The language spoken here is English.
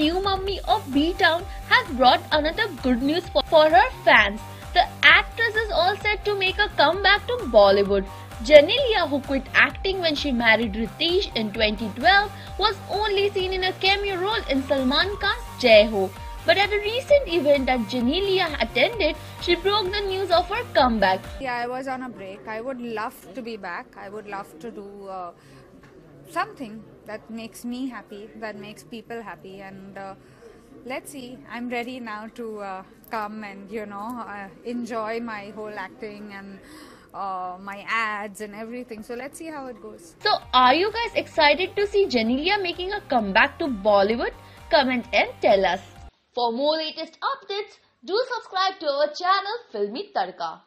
new mummy of B-Town has brought another good news for, for her fans. The actress is all set to make a comeback to Bollywood. Genelia, who quit acting when she married Ritesh in 2012, was only seen in a cameo role in Salman Khan's Jai Ho. But at a recent event that Genelia attended, she broke the news of her comeback. Yeah, I was on a break. I would love to be back. I would love to do uh, something that makes me happy, that makes people happy, and uh, let's see. I'm ready now to uh, come and you know uh, enjoy my whole acting and. Uh, my ads and everything. So let's see how it goes. So, are you guys excited to see Genelia making a comeback to Bollywood? Comment and tell us. For more latest updates, do subscribe to our channel Filmy Tadka.